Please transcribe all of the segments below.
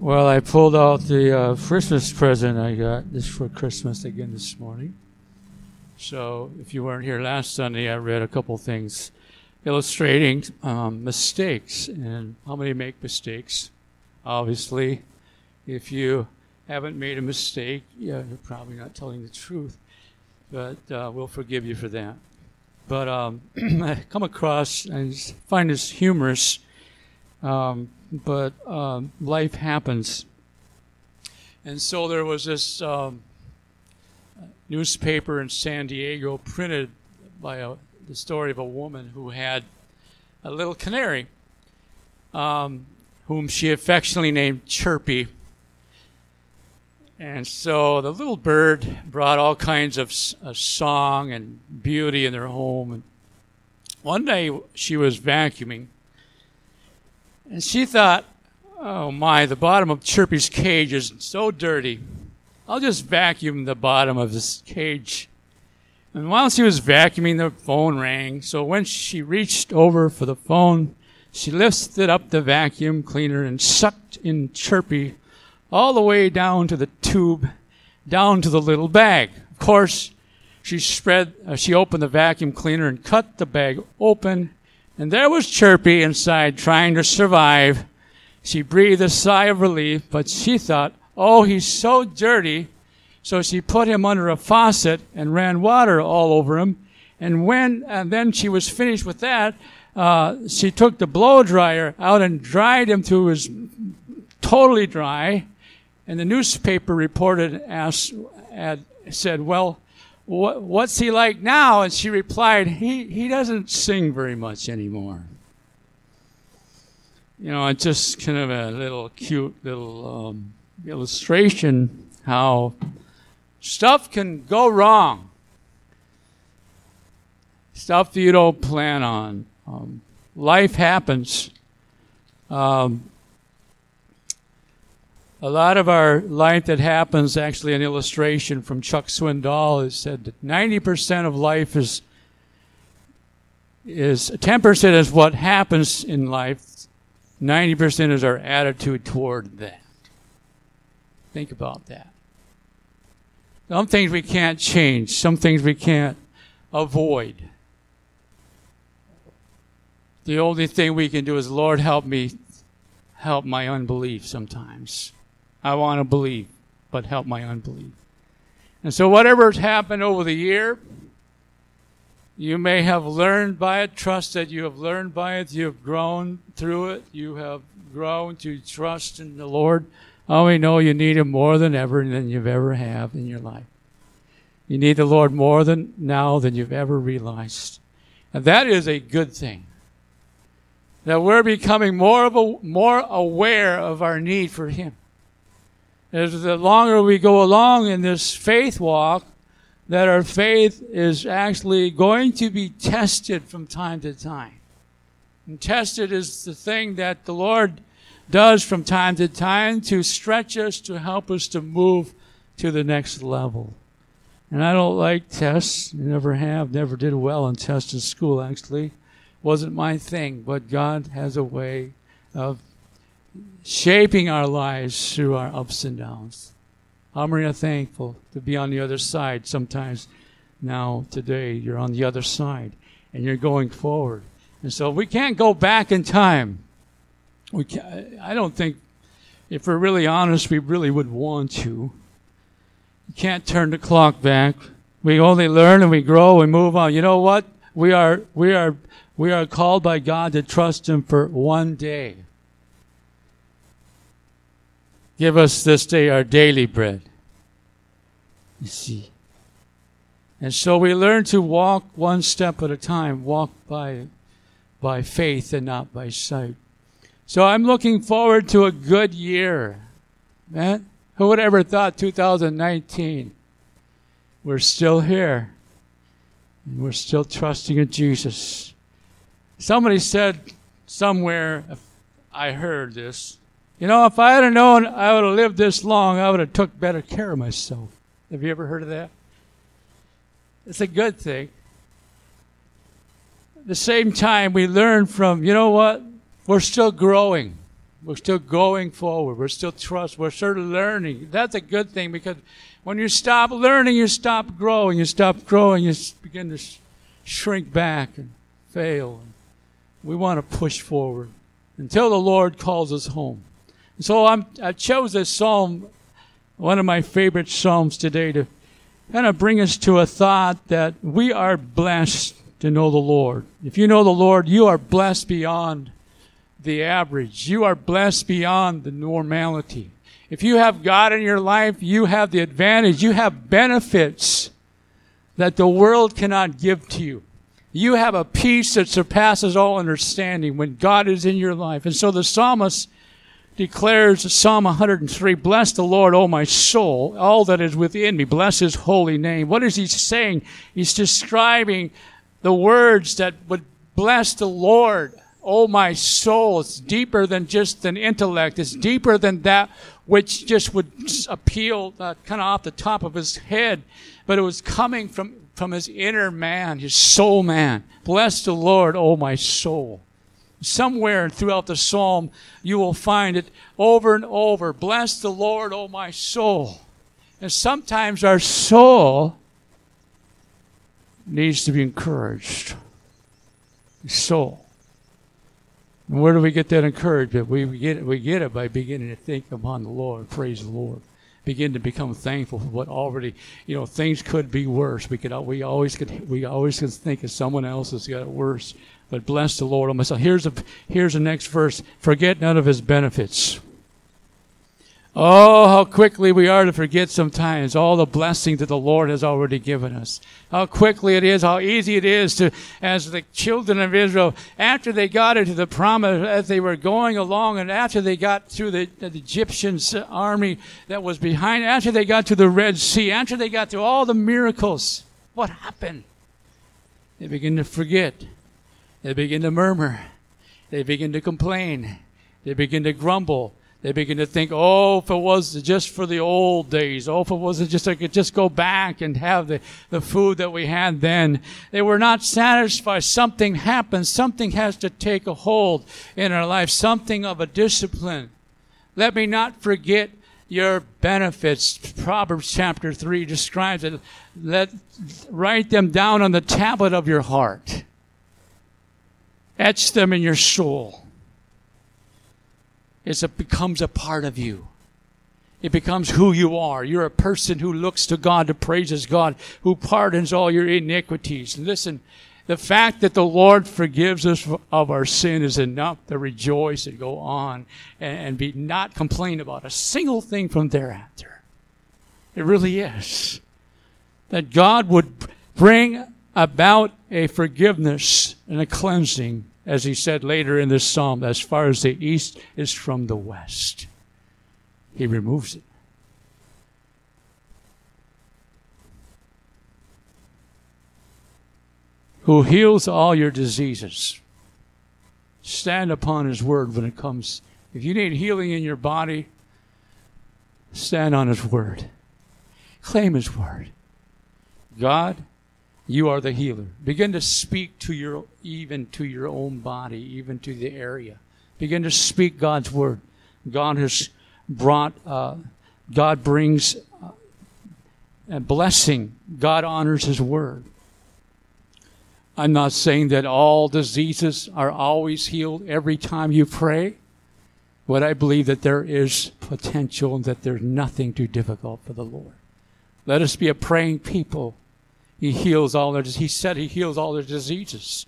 Well, I pulled out the uh, Christmas present I got this for Christmas again this morning. So, if you weren't here last Sunday, I read a couple things illustrating um, mistakes and how many make mistakes. Obviously, if you haven't made a mistake, yeah, you're probably not telling the truth, but uh, we'll forgive you for that. But um, I come across and find this humorous. Um, but um, life happens. And so there was this um, newspaper in San Diego printed by a, the story of a woman who had a little canary, um, whom she affectionately named Chirpy. And so the little bird brought all kinds of uh, song and beauty in their home. And one day she was vacuuming and she thought, oh my, the bottom of Chirpy's cage is so dirty. I'll just vacuum the bottom of this cage. And while she was vacuuming, the phone rang. So when she reached over for the phone, she lifted up the vacuum cleaner and sucked in Chirpy all the way down to the tube, down to the little bag. Of course, she spread, uh, she opened the vacuum cleaner and cut the bag open and there was Chirpy inside trying to survive. She breathed a sigh of relief, but she thought, oh, he's so dirty. So she put him under a faucet and ran water all over him. And when, and then she was finished with that, uh, she took the blow dryer out and dried him to his totally dry. And the newspaper reported asked, had, said, well, what, what's he like now? And she replied, he, he doesn't sing very much anymore. You know, it's just kind of a little cute little um, illustration how stuff can go wrong. Stuff you don't plan on. Um, life happens. Um, a lot of our life that happens, actually, an illustration from Chuck Swindoll is said that 90% of life is is 10% is what happens in life, 90% is our attitude toward that. Think about that. Some things we can't change, some things we can't avoid. The only thing we can do is, Lord, help me, help my unbelief sometimes. I want to believe, but help my unbelief. And so, whatever has happened over the year, you may have learned by it, trust that you have learned by it, you have grown through it, you have grown to trust in the Lord. Oh, we know you need Him more than ever than you've ever have in your life. You need the Lord more than now than you've ever realized. And that is a good thing. That we're becoming more of a, more aware of our need for Him. As the longer we go along in this faith walk, that our faith is actually going to be tested from time to time. And tested is the thing that the Lord does from time to time to stretch us, to help us to move to the next level. And I don't like tests. Never have. Never did well on tests in school, actually. Wasn't my thing. But God has a way of shaping our lives through our ups and downs. How many are thankful to be on the other side? Sometimes now, today, you're on the other side and you're going forward. And so we can't go back in time. We can, I don't think, if we're really honest, we really would want to. You can't turn the clock back. We only learn and we grow and move on. You know what? We are, we are, we are called by God to trust Him for one day. Give us this day our daily bread. You see. And so we learn to walk one step at a time, walk by, by faith and not by sight. So I'm looking forward to a good year. Man, who would ever thought 2019? We're still here. And we're still trusting in Jesus. Somebody said somewhere, I heard this, you know, if I had known I would have lived this long, I would have took better care of myself. Have you ever heard of that? It's a good thing. At the same time, we learn from, you know what? We're still growing. We're still going forward. We're still trust. We're still learning. That's a good thing because when you stop learning, you stop growing. You stop growing, you begin to sh- shrink back and fail. We want to push forward until the Lord calls us home. So I'm, I chose this psalm, one of my favorite psalms today, to kind of bring us to a thought that we are blessed to know the Lord. If you know the Lord, you are blessed beyond the average. You are blessed beyond the normality. If you have God in your life, you have the advantage. You have benefits that the world cannot give to you. You have a peace that surpasses all understanding when God is in your life. And so the psalmist declares Psalm 103, Bless the Lord, O my soul, all that is within me. Bless his holy name. What is he saying? He's describing the words that would bless the Lord, O my soul. It's deeper than just an intellect. It's deeper than that which just would appeal uh, kind of off the top of his head. But it was coming from, from his inner man, his soul man. Bless the Lord, O my soul. Somewhere throughout the psalm, you will find it over and over. Bless the Lord, O my soul. And sometimes our soul needs to be encouraged. Soul. And where do we get that encouragement? We get it, we get it by beginning to think upon the Lord. Praise the Lord. Begin to become thankful for what already, you know, things could be worse. We could, we always could, we always could think of someone else has got it worse. But bless the Lord on myself. Here's a, here's the next verse. Forget none of his benefits. Oh, how quickly we are to forget sometimes all the blessings that the Lord has already given us. How quickly it is, how easy it is to, as the children of Israel, after they got into the promise, as they were going along, and after they got through the, the Egyptian army that was behind, after they got to the Red Sea, after they got through all the miracles, what happened? They begin to forget. They begin to murmur. They begin to complain. They begin to grumble. They begin to think, oh, if it was just for the old days, oh, if it was just, I could just go back and have the, the food that we had then. They were not satisfied. Something happens. Something has to take a hold in our life. Something of a discipline. Let me not forget your benefits. Proverbs chapter 3 describes it. Let, write them down on the tablet of your heart. Etch them in your soul. It becomes a part of you. It becomes who you are. You're a person who looks to God, to praises God, who pardons all your iniquities. Listen, the fact that the Lord forgives us of our sin is enough to rejoice and go on and, be not complain about a single thing from thereafter. It really is. That God would bring about a forgiveness and a cleansing as he said later in this psalm, as far as the east is from the west. He removes it. Who heals all your diseases. Stand upon his word when it comes. If you need healing in your body, stand on his word. Claim his word. God you are the healer. Begin to speak to your, even to your own body, even to the area. Begin to speak God's word. God has brought, uh, God brings uh, a blessing. God honors his word. I'm not saying that all diseases are always healed every time you pray, but I believe that there is potential and that there's nothing too difficult for the Lord. Let us be a praying people he heals all their He said he heals all their diseases.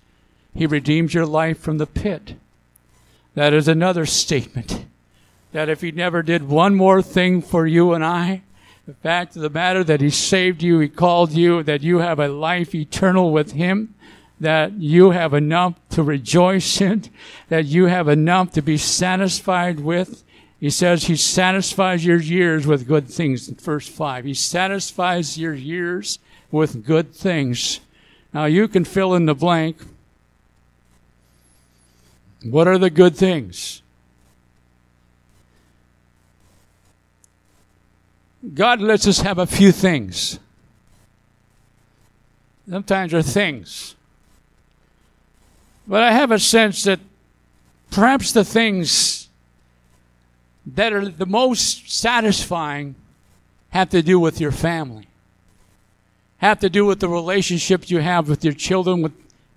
He redeems your life from the pit. That is another statement. That if he never did one more thing for you and I, the fact of the matter that he saved you, he called you, that you have a life eternal with him, that you have enough to rejoice in, that you have enough to be satisfied with. He says he satisfies your years with good things in verse 5. He satisfies your years with good things. Now you can fill in the blank. What are the good things? God lets us have a few things. Sometimes they're things. But I have a sense that perhaps the things that are the most satisfying have to do with your family, have to do with the relationship you have with your children, with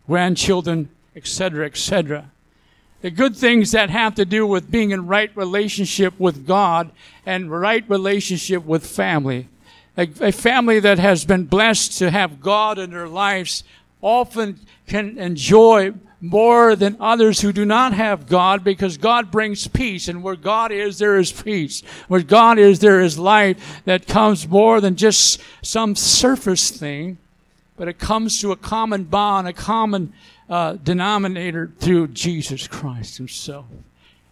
grandchildren, etc., etc. The good things that have to do with being in right relationship with God and right relationship with family. A, a family that has been blessed to have God in their lives often can enjoy more than others who do not have God because God brings peace. And where God is, there is peace. Where God is, there is light that comes more than just some surface thing, but it comes to a common bond, a common uh, denominator through Jesus Christ Himself.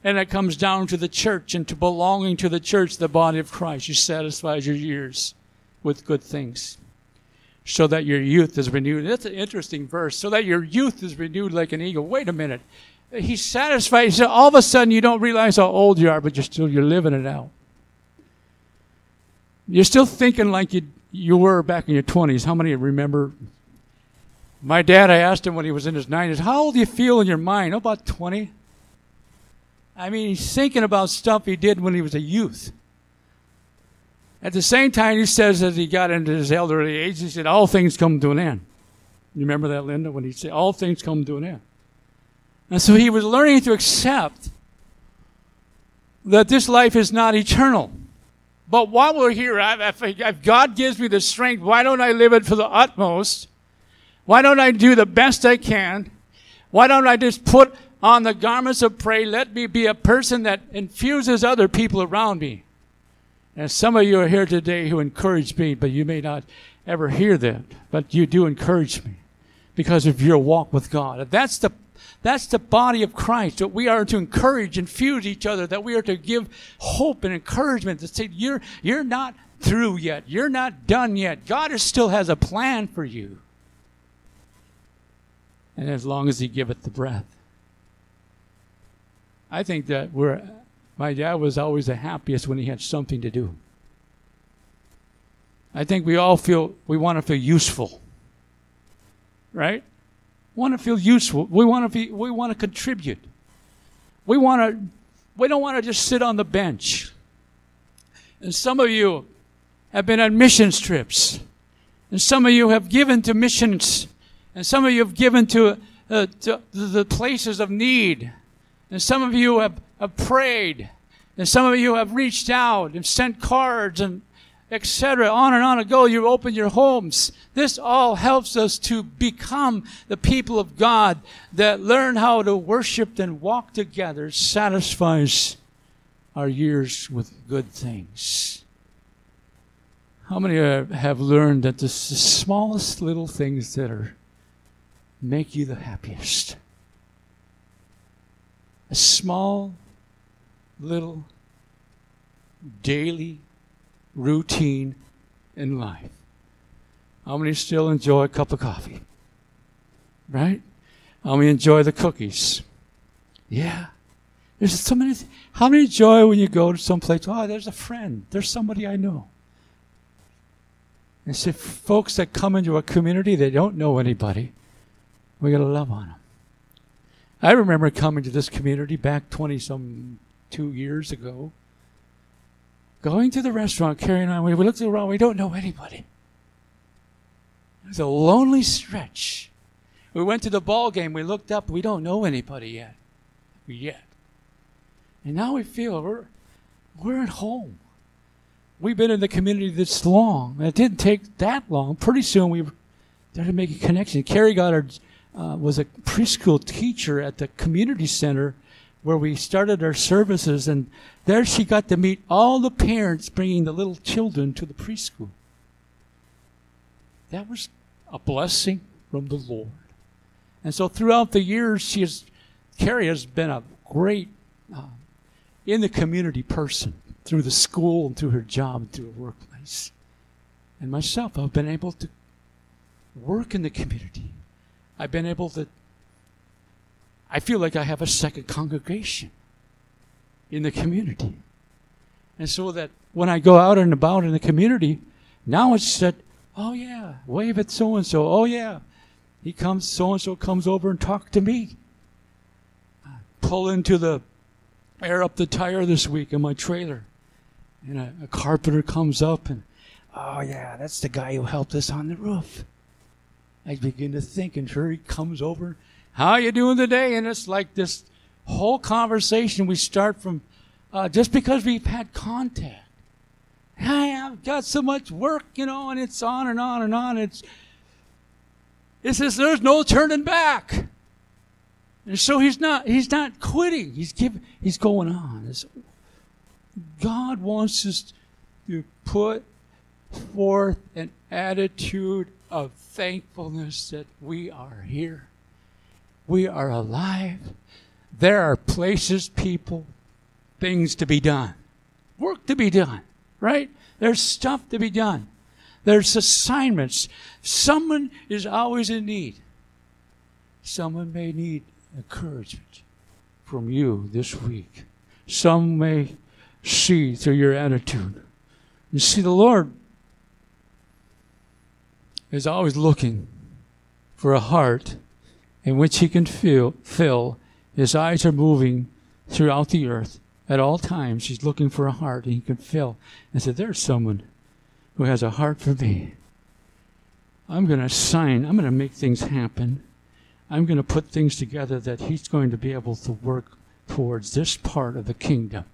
And it comes down to the church and to belonging to the church, the body of Christ. You satisfy your years with good things so that your youth is renewed. That's an interesting verse. So that your youth is renewed like an eagle. Wait a minute. He's satisfied. So all of a sudden you don't realize how old you are, but you're still you're living it out. You're still thinking like you you were back in your twenties. How many remember? My dad, I asked him when he was in his nineties, how old do you feel in your mind? Oh, about twenty. I mean, he's thinking about stuff he did when he was a youth. At the same time, he says as he got into his elderly age, he said, All things come to an end. You remember that, Linda, when he said, All things come to an end. And so he was learning to accept that this life is not eternal. But while we're here, if God gives me the strength, why don't I live it for the utmost? Why don't I do the best I can? Why don't I just put on the garments of prayer? Let me be a person that infuses other people around me. And some of you are here today who encourage me, but you may not ever hear that. But you do encourage me because of your walk with God. That's the that's the body of Christ. That we are to encourage and fuse each other. That we are to give hope and encouragement. To say you're you're not through yet. You're not done yet. God still has a plan for you. And as long as He giveth the breath. I think that we're my dad was always the happiest when he had something to do. I think we all feel we want to feel useful. Right? Want to feel useful. We want to be we want to contribute. We want to we don't want to just sit on the bench. And some of you have been on missions trips. And some of you have given to missions. And some of you have given to, uh, to the places of need. And some of you have have prayed, and some of you have reached out and sent cards and etc. On and on and go. You open your homes. This all helps us to become the people of God that learn how to worship and walk together. Satisfies our years with good things. How many have learned that the smallest little things that are make you the happiest? A small little daily routine in life. How many still enjoy a cup of coffee? Right? How many enjoy the cookies? Yeah. There's so many. How many enjoy when you go to some place? Oh, there's a friend. There's somebody I know. And see, folks that come into a community, they don't know anybody. We got to love on them. I remember coming to this community back 20 some two years ago, going to the restaurant, carrying on. We looked around, we don't know anybody. It was a lonely stretch. We went to the ball game, we looked up, we don't know anybody yet. Yet. And now we feel we're, we're at home. We've been in the community this long. It didn't take that long. Pretty soon we started making connections. Carrie Goddard uh, was a preschool teacher at the community center where we started our services, and there she got to meet all the parents bringing the little children to the preschool. That was a blessing from the Lord. And so throughout the years, she has, Carrie has been a great uh, in the community person through the school and through her job and through her workplace. And myself, I've been able to work in the community. I've been able to I feel like I have a second congregation in the community. And so that when I go out and about in the community, now it's that, oh yeah, wave at so and so. Oh yeah, he comes, so and so comes over and talk to me. I Pull into the air up the tire this week in my trailer. And a, a carpenter comes up and, oh yeah, that's the guy who helped us on the roof. I begin to think, and sure he comes over, how are you doing today? And it's like this whole conversation we start from uh, just because we've had contact. Hey, I've got so much work, you know, and it's on and on and on. It's it says there's no turning back. And so he's not he's not quitting. He's giving he's going on. It's, God wants us to put forth an attitude of thankfulness that we are here. We are alive. There are places, people, things to be done, work to be done, right? There's stuff to be done. There's assignments. Someone is always in need. Someone may need encouragement from you this week. Some may see through your attitude. You see, the Lord is always looking for a heart in which He can feel, fill. His eyes are moving throughout the earth at all times. He's looking for a heart He can fill. And said, There's someone who has a heart for me. I'm going to sign, I'm going to make things happen. I'm going to put things together that He's going to be able to work towards this part of the kingdom.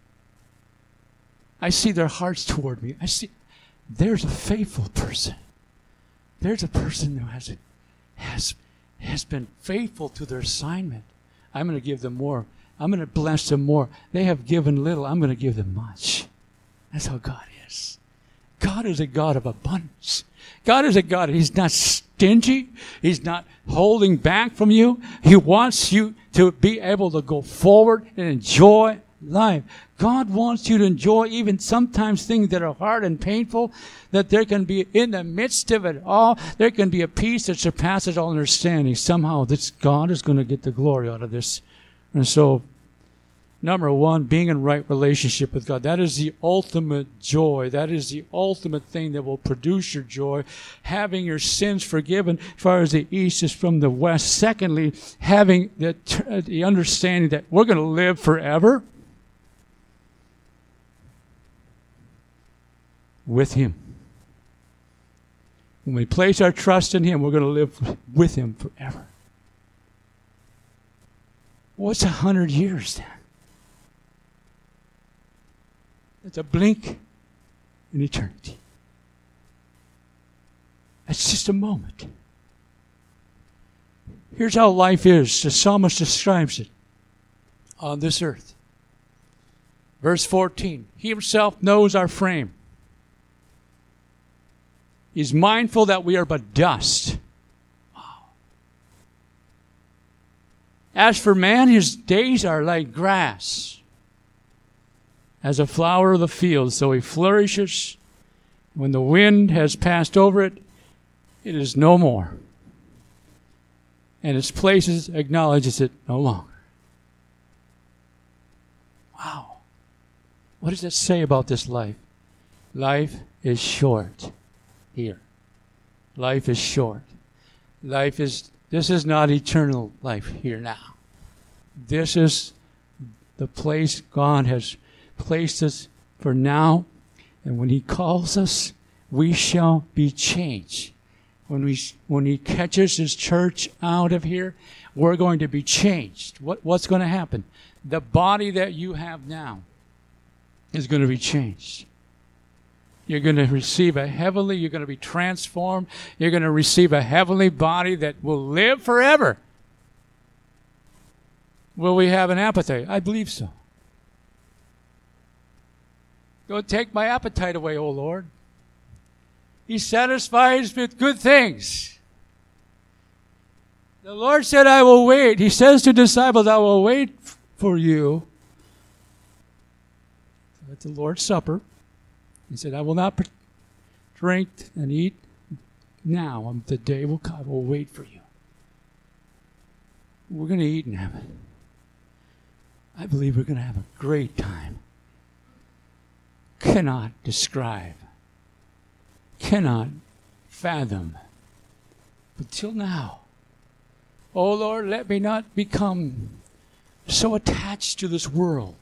I see their hearts toward me. I see there's a faithful person. There's a person who has has has been faithful to their assignment. I'm going to give them more. I'm going to bless them more. They have given little. I'm going to give them much. That's how God is. God is a God of abundance. God is a God. He's not stingy. He's not holding back from you. He wants you to be able to go forward and enjoy life. God wants you to enjoy even sometimes things that are hard and painful, that there can be in the midst of it all, there can be a peace that surpasses all understanding. Somehow this God is going to get the glory out of this. And so Number one, being in right relationship with God. That is the ultimate joy. That is the ultimate thing that will produce your joy. Having your sins forgiven as far as the east is from the west. Secondly, having the, the understanding that we're going to live forever with Him. When we place our trust in Him, we're going to live with Him forever. What's a hundred years then? It's a blink in eternity. It's just a moment. Here's how life is. The psalmist describes it on this earth. Verse 14 He himself knows our frame. He's mindful that we are but dust. Wow. As for man, his days are like grass as a flower of the field, so he flourishes. When the wind has passed over it, it is no more. And its places acknowledges it no longer. Wow. What does that say about this life? Life is short here. Life is short. Life is, this is not eternal life here now. This is the place God has placed us for now. And when He calls us, we shall be changed. When, we, when He catches His church out of here, we're going to be changed. What, what's going to happen? The body that you have now is going to be changed. You're going to receive a heavenly, you're going to be transformed. You're going to receive a heavenly body that will live forever. Will we have an appetite? I believe so. Don't take my appetite away, O Lord. He satisfies with good things. The Lord said, I will wait. He says to disciples, I will wait for you at the Lord's Supper. He said, I will not drink and eat now. Um, the day will come. I will wait for you. We're going to eat in heaven. I believe we're going to have a great time cannot describe, cannot fathom. But till now, oh Lord, let me not become so attached to this world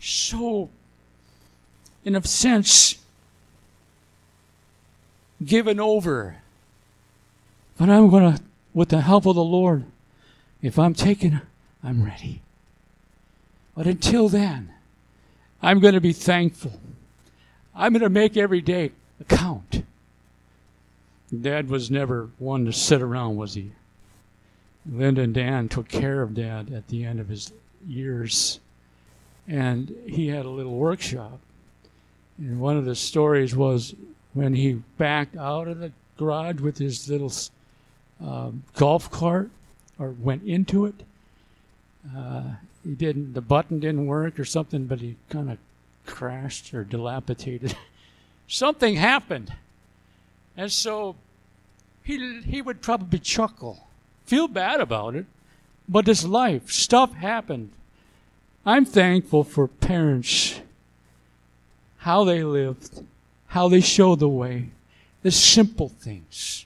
so, in a sense, given over. But I'm going to, with the help of the Lord, if I'm taken, I'm ready. But until then, I'm going to be thankful. I'm going to make every day count. Dad was never one to sit around, was he? Linda and Dan took care of Dad at the end of his years. And he had a little workshop. One of the stories was when he backed out of the garage with his little um, golf cart or went into it. Uh, he didn't, the button didn't work or something, but he kind of crashed or dilapidated. something happened. And so he, he would probably chuckle, feel bad about it, but it's life. Stuff happened. I'm thankful for parents, how they lived, how they showed the way, the simple things,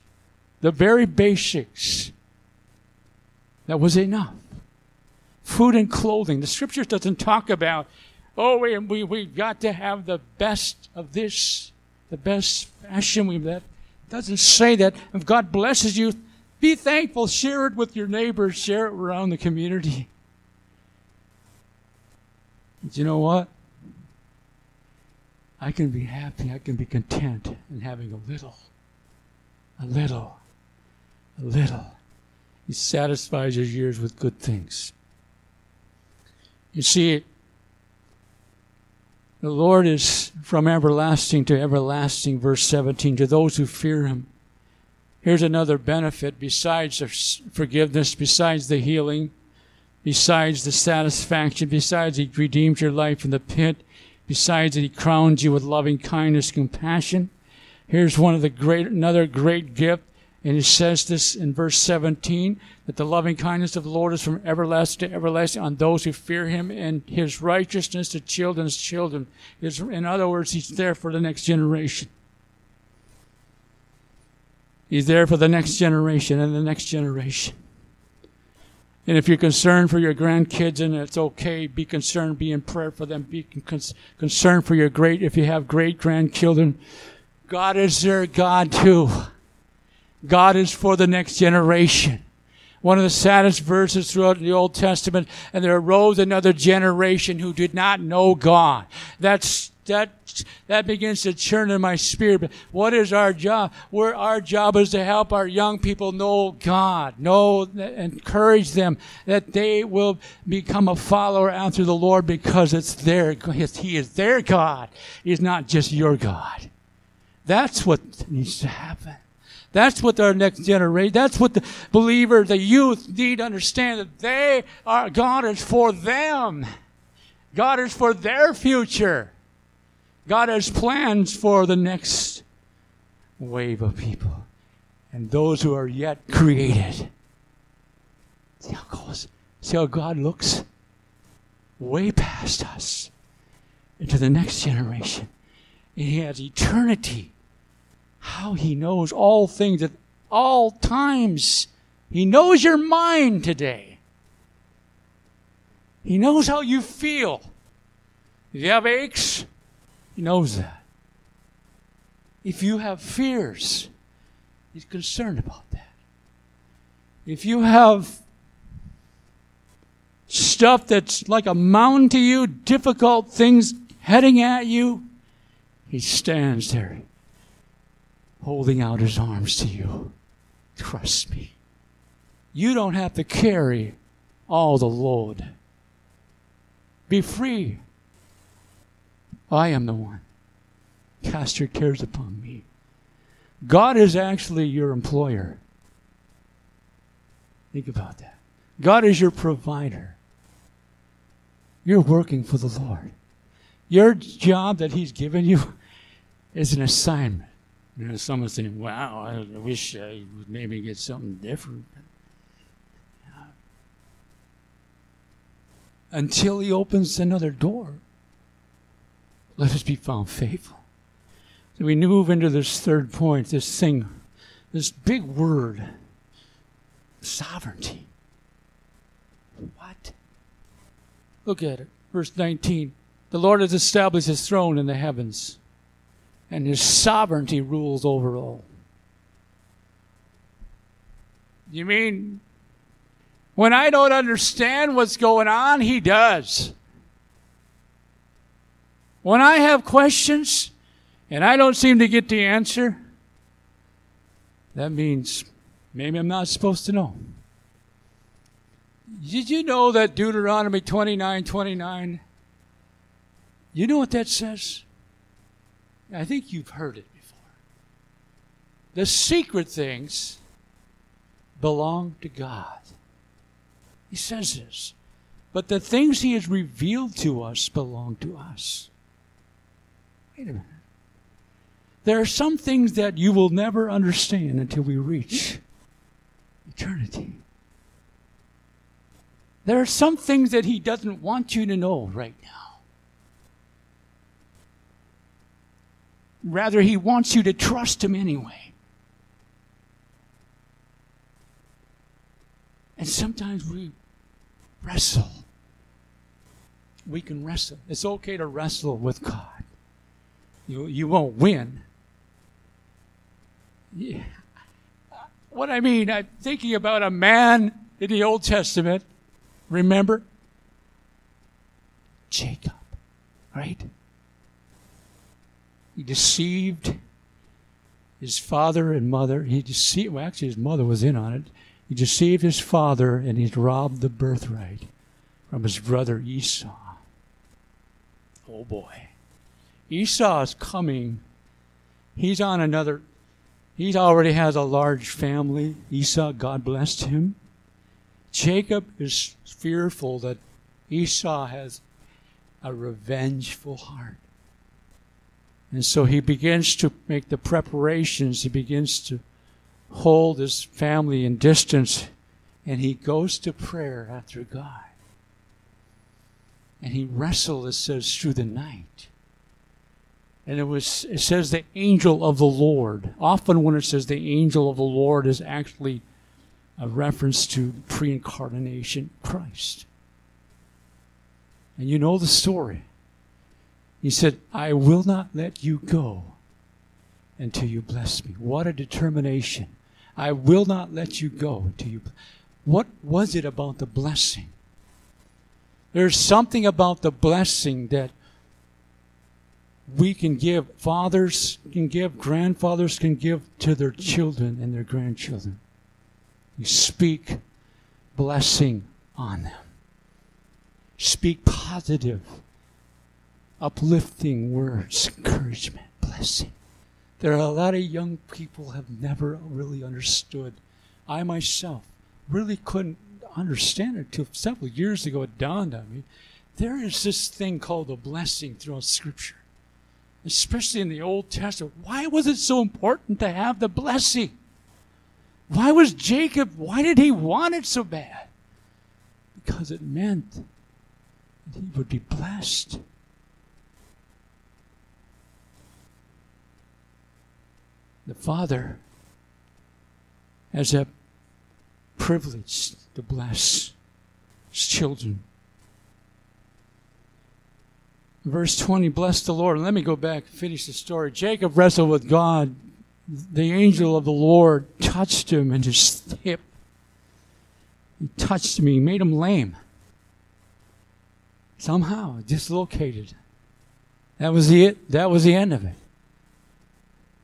the very basics. That was enough. Food and clothing. The scripture doesn't talk about, oh, we, we, we've got to have the best of this, the best fashion. we've that doesn't say that. If God blesses you, be thankful, share it with your neighbors, share it around the community. But you know what? I can be happy, I can be content in having a little, a little, a little. He satisfies his years with good things. You see, the Lord is from everlasting to everlasting, verse 17, to those who fear him. Here's another benefit besides the forgiveness, besides the healing, besides the satisfaction, besides he redeems your life from the pit, besides that he crowns you with loving kindness, compassion. Here's one of the great, another great gift and it says this in verse 17 that the loving kindness of the Lord is from everlasting to everlasting on those who fear him and his righteousness to children's children. In other words, he's there for the next generation. He's there for the next generation and the next generation. And if you're concerned for your grandkids and it's okay, be concerned, be in prayer for them, be con- concerned for your great, if you have great grandchildren. God is their God too. God is for the next generation. One of the saddest verses throughout the Old Testament, and there arose another generation who did not know God. That's that that begins to churn in my spirit. But what is our job? Our job is to help our young people know God, know, encourage them that they will become a follower after the Lord because it's their He is their God. He's not just your God. That's what needs to happen. That's what our next generation, that's what the believer, the youth need to understand that they are, God is for them. God is for their future. God has plans for the next wave of people and those who are yet created. See how, goes, see how God looks way past us into the next generation. And He has eternity how he knows all things at all times. He knows your mind today. He knows how you feel. Do you have aches, he knows that. If you have fears, he's concerned about that. If you have stuff that's like a mountain to you, difficult things heading at you, he stands there holding out his arms to you. Trust me. You don't have to carry all the load. Be free. I am the one. Cast your cares upon me. God is actually your employer. Think about that. God is your provider. You're working for the Lord. Your job that He's given you is an assignment. You know, someone saying, wow, I wish I would maybe get something different. Until he opens another door, let us be found faithful. So we move into this third point, this thing, this big word, sovereignty. What? Look at it. Verse 19. The Lord has established his throne in the heavens, and his sovereignty rules over all. You mean when I don't understand what's going on, he does. When I have questions and I don't seem to get the answer, that means maybe I'm not supposed to know. Did you know that Deuteronomy 29 29? You know what that says? I think you've heard it before. The secret things belong to God. He says this. But the things He has revealed to us belong to us. Wait a minute. There are some things that you will never understand until we reach eternity. There are some things that He doesn't want you to know right now. Rather, He wants you to trust Him anyway. And sometimes we wrestle. We can wrestle. It's okay to wrestle with God. You, you won't win. Yeah. What I mean, I'm thinking about a man in the Old Testament. Remember? Jacob, right? He deceived his father and mother. He deceived, well, actually, his mother was in on it. He deceived his father and he robbed the birthright from his brother Esau. Oh boy. Esau is coming. He's on another, he already has a large family. Esau, God blessed him. Jacob is fearful that Esau has a revengeful heart. And so he begins to make the preparations. He begins to hold his family in distance and he goes to prayer after God. And he wrestles, it says, through the night. And it was it says the angel of the Lord. Often when it says the angel of the Lord is actually a reference to pre-incarnation Christ. And you know the story. He said, I will not let you go until you bless me. What a determination. I will not let you go until you. What was it about the blessing? There's something about the blessing that we can give, fathers can give, grandfathers can give to their children and their grandchildren. You speak blessing on them. Speak positive, uplifting words, encouragement, blessing. There are a lot of young people have never really understood. I myself really couldn't understand it until several years ago it dawned on me. There is this thing called a blessing throughout Scripture, especially in the Old Testament. Why was it so important to have the blessing? Why was Jacob, why did he want it so bad? Because it meant that he would be blessed. The Father has a privilege to bless his children. Verse 20, bless the Lord. Let me go back and finish the story. Jacob wrestled with God. The angel of the Lord touched him in his hip. He touched me, made him lame. Somehow, dislocated. That was the it. That was the end of it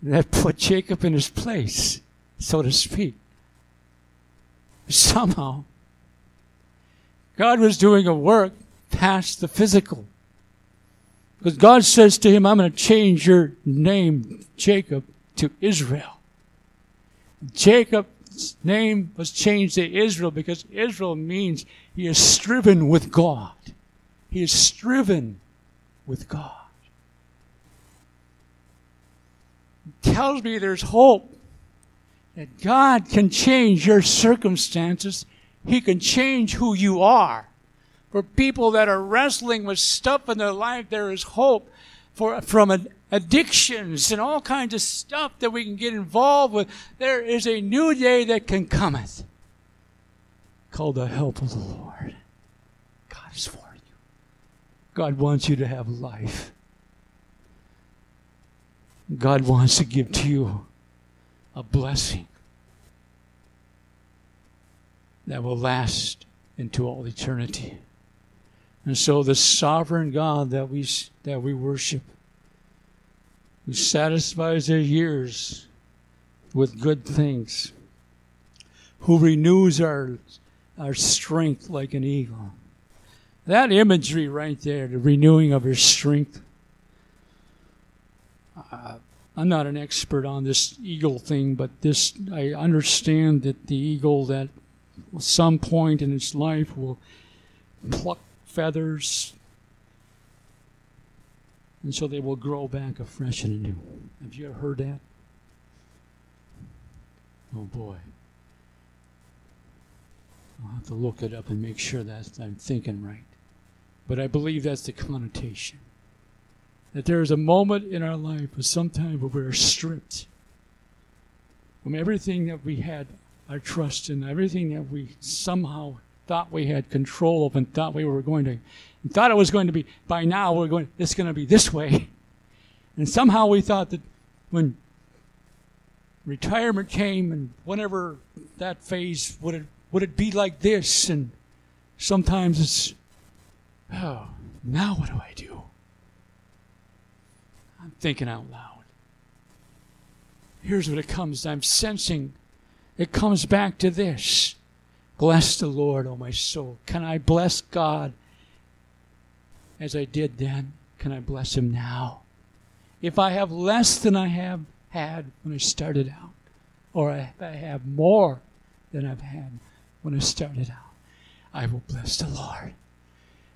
that put Jacob in his place, so to speak. Somehow, God was doing a work past the physical. Because God says to him, I'm going to change your name, Jacob, to Israel. Jacob's name was changed to Israel because Israel means he is striven with God. He is striven with God. tells me there's hope. That God can change your circumstances. He can change who you are. For people that are wrestling with stuff in their life, there is hope for, from addictions and all kinds of stuff that we can get involved with. There is a new day that can cometh called the help of the Lord. God is for you. God wants you to have life. God wants to give to you a blessing that will last into all eternity. And so the sovereign God that we that we worship who satisfies their years with good things, who renews our our strength like an eagle. That imagery right there, the renewing of his strength. Uh, I'm not an expert on this eagle thing, but this I understand that the eagle that at some point in its life will pluck feathers, and so they will grow back afresh and anew. Have you ever heard that? Oh boy. I'll have to look it up and make sure that I'm thinking right. But I believe that's the connotation. That there is a moment in our life, or sometime where we're stripped from everything that we had our trust in, everything that we somehow thought we had control of and thought we were going to, and thought it was going to be, by now we're going, it's going to be this way. And somehow we thought that when retirement came and whenever that phase would it, would it be like this? And sometimes it's, oh, now what do I do? I'm thinking out loud. Here's what it comes. I'm sensing it comes back to this. Bless the Lord, O oh my soul. Can I bless God as I did then? Can I bless Him now? If I have less than I have had when I started out, or if I have more than I've had when I started out, I will bless the Lord.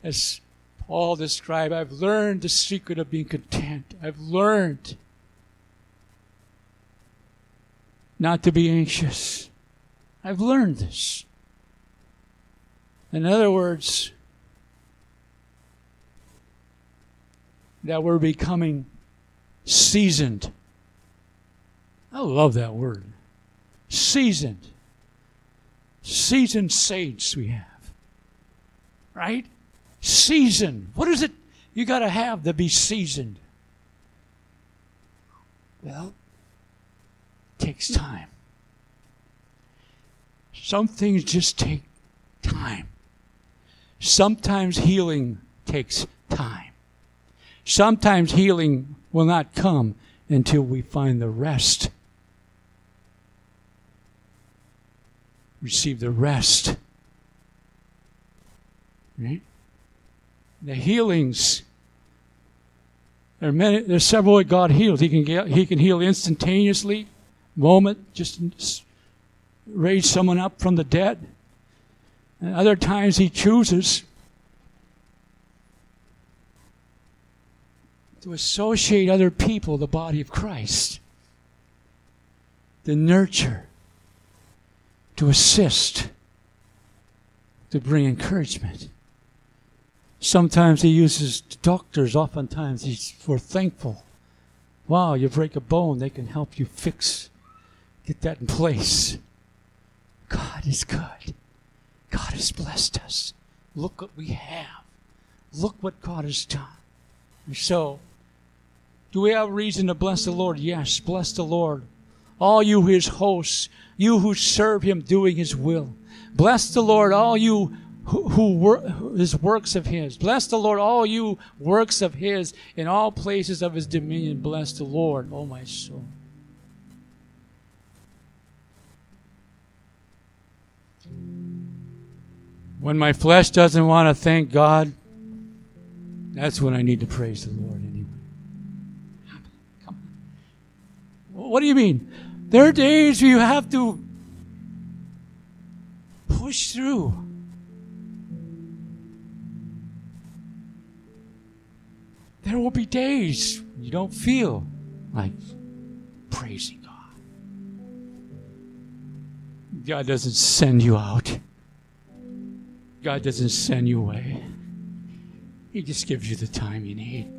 As Paul described, I've learned the secret of being content. I've learned not to be anxious. I've learned this. In other words, that we're becoming seasoned. I love that word. Seasoned. Seasoned saints we have. Right? Seasoned. What is it you got to have to be seasoned? Well, it takes time. Some things just take time. Sometimes healing takes time. Sometimes healing will not come until we find the rest. Receive the rest. Right? The healings. There are many. There's several that God heals. He can get, He can heal instantaneously, moment, just raise someone up from the dead. And other times he chooses to associate other people, the body of Christ, to nurture, to assist, to bring encouragement. Sometimes he uses doctors, oftentimes he's for thankful. Wow, you break a bone, they can help you fix, get that in place. God is good. God has blessed us. Look what we have. Look what God has done. And so, do we have reason to bless the Lord? Yes, bless the Lord. All you his hosts, you who serve him doing his will. Bless the Lord, all you who, who work his works of his. Bless the Lord, all you works of his in all places of his dominion. Bless the Lord, O oh my soul. When my flesh doesn't want to thank God, that's when I need to praise the Lord anyway. Come on. What do you mean? There are days where you have to push through. There will be days you don't feel like praising God. God doesn't send you out. God doesn't send you away. He just gives you the time you need.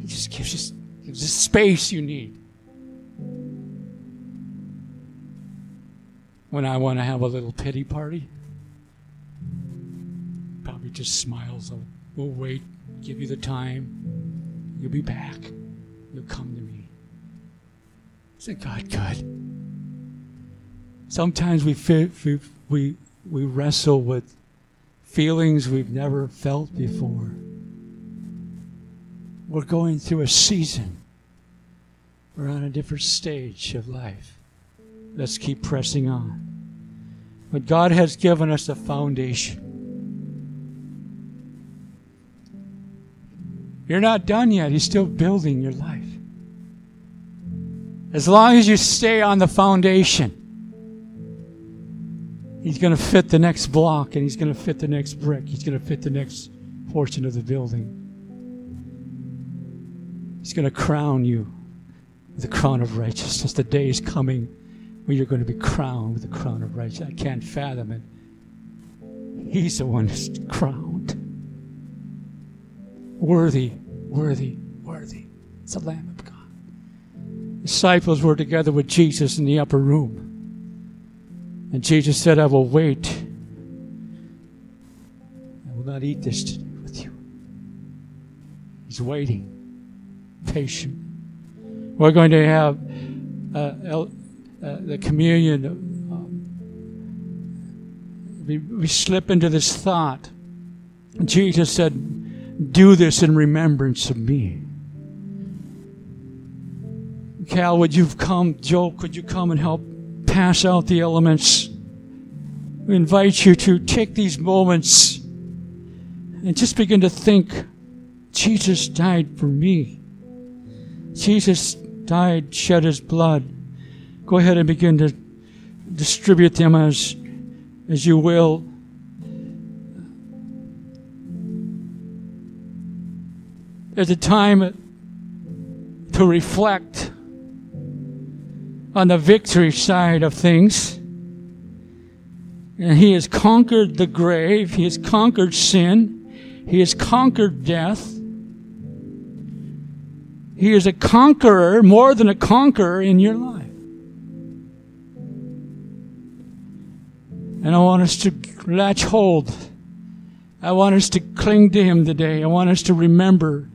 He just gives you gives the space you need. When I want to have a little pity party, probably just smiles oh, We'll wait, give you the time. You'll be back. You'll come to me. Isn't God good? Sometimes we, we, we, we wrestle with feelings we've never felt before. We're going through a season. We're on a different stage of life. Let's keep pressing on. But God has given us a foundation. You're not done yet. He's still building your life. As long as you stay on the foundation, He's going to fit the next block and He's going to fit the next brick. He's going to fit the next portion of the building. He's going to crown you with the crown of righteousness. The day is coming when you're going to be crowned with the crown of righteousness. I can't fathom it. He's the one who's crowned. Worthy, worthy, worthy. It's the Lamb of God. Disciples were together with Jesus in the upper room. And Jesus said, I will wait. I will not eat this today with you. He's waiting, patient. We're going to have uh, uh, the communion. Um, we, we slip into this thought. Jesus said, Do this in remembrance of me. Cal, would you come? Joel, could you come and help pass out the elements? We invite you to take these moments and just begin to think Jesus died for me. Jesus died, shed his blood. Go ahead and begin to distribute them as, as you will. There's a time to reflect on the victory side of things. And he has conquered the grave. He has conquered sin. He has conquered death. He is a conqueror, more than a conqueror in your life. And I want us to latch hold. I want us to cling to Him today. I want us to remember